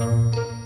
Música